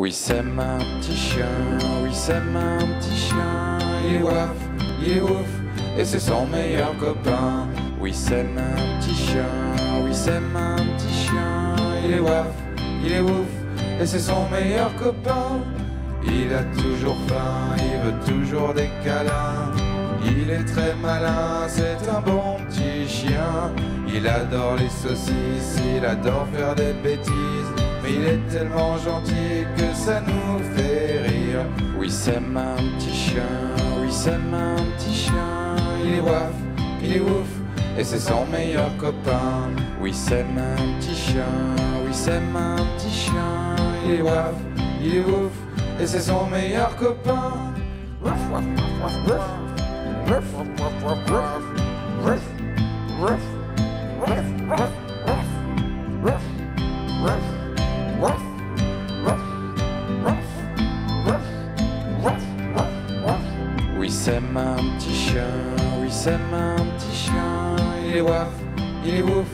Oui, c'est un petit chien, oui, c'est un petit chien. Il est waf, il est ouf, et c'est son meilleur copain. Oui, c'est un petit chien, oui, c'est un petit chien. Il est waf, il est ouf, et c'est son meilleur copain. Il a toujours faim, il veut toujours des câlins. Il est très malin, c'est un bon petit chien. Il adore les saucisses, il adore faire des bêtises. Il est tellement gentil que ça nous fait rire. Oui, c'est un petit chien, oui, c'est un petit chien. Il est waf, il est ouf, et c'est son meilleur copain. Oui, c'est un petit chien, oui, c'est un petit chien. Il est waf, il est ouf, et c'est son meilleur copain. C'est un petit chien, oui, c'est un petit chien. Il est waf, il est ouf,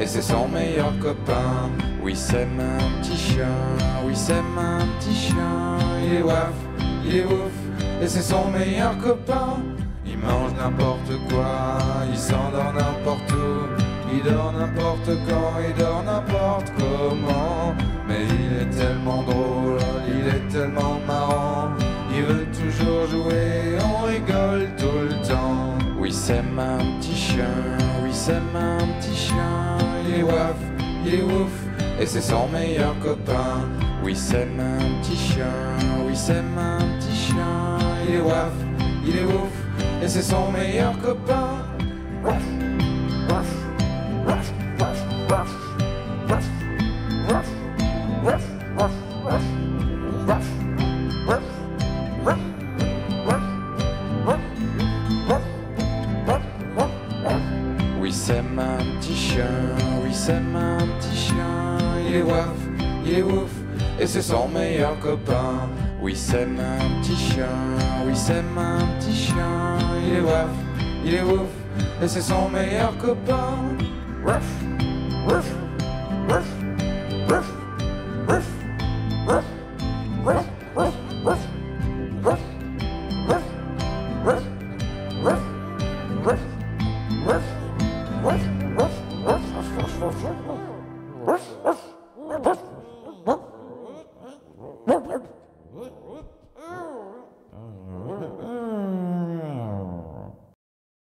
et c'est son meilleur copain. Oui, c'est un petit chien, oui, c'est un petit chien. Il est waf, il est ouf, et c'est son meilleur copain. Il mange n'importe quoi, il s'endort n'importe où. Il dort n'importe quand, il dort n'importe comment. Mais il est tellement drôle, il est tellement marrant. Il veut toujours jouer, on rigole tout le temps. Oui, c'est un petit chien, oui, c'est un petit chien. Il est waf, il est ouf, et c'est son meilleur copain. Oui, c'est un petit chien, oui, c'est un petit chien. Il est waf, il est ouf, et c'est son meilleur copain. Petit chien, oui, c'est un petit chien. Il est waf, il est ouf, et c'est son meilleur copain. Oui, c'est un petit chien, oui, c'est un petit chien. Il est waf, il est ouf, et c'est son meilleur copain. Mm-hmm.